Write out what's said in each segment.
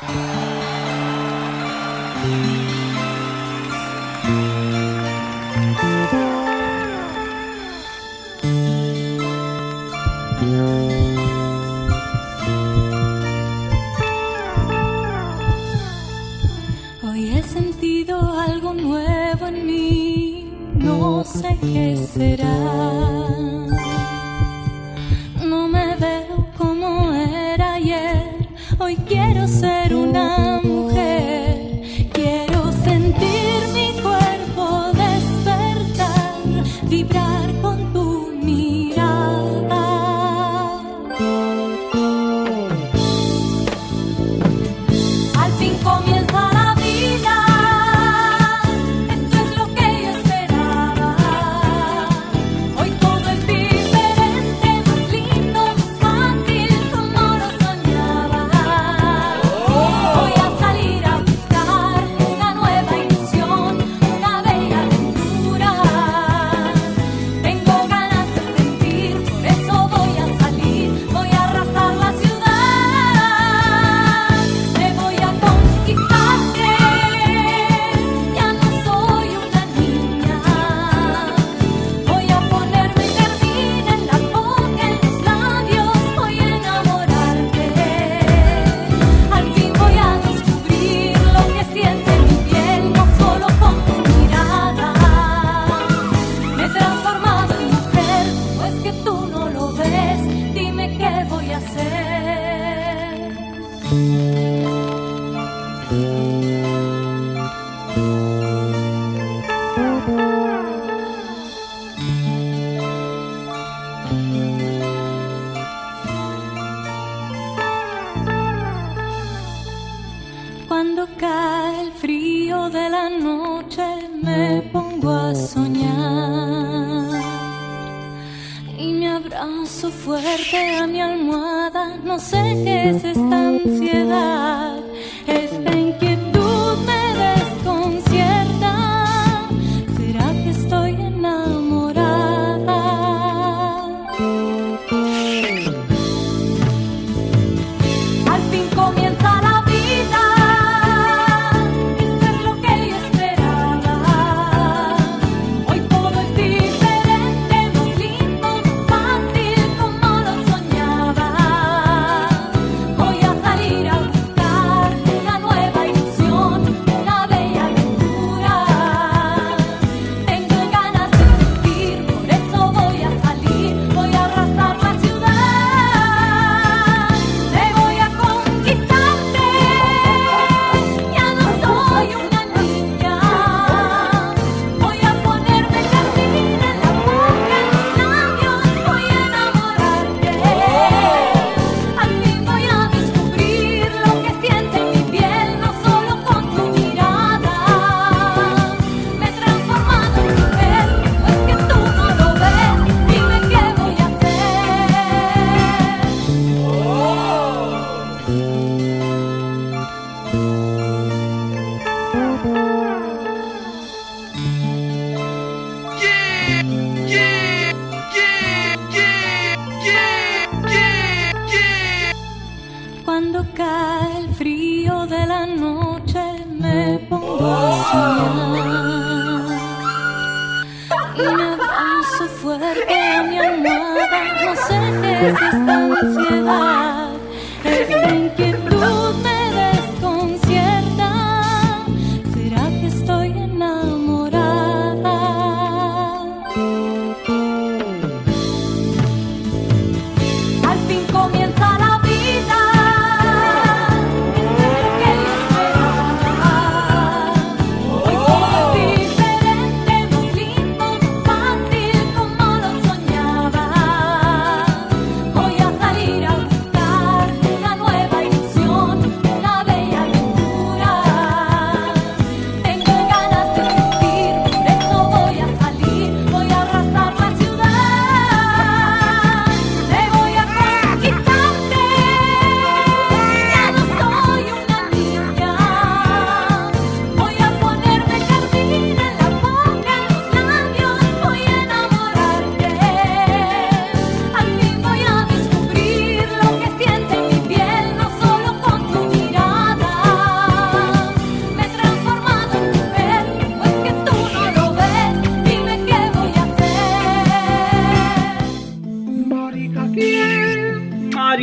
Hoy he sentido algo nuevo en mí, no sé qué será. No me veo como era ayer, hoy quiero ser. abrazo fuerte a mi almohada, no sé qué es esta ansiedad, esta inquietud me desconcierta, será que estoy enamorada. Al fin comienza la poder de mi amada, no sé qué es esta ansiedad.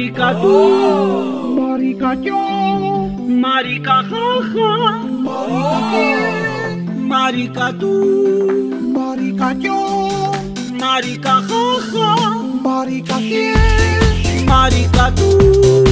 Marica tú, Marica yo, marica jaja, marica marica tú, marica yo, marica jaja, marica quién, marica tú.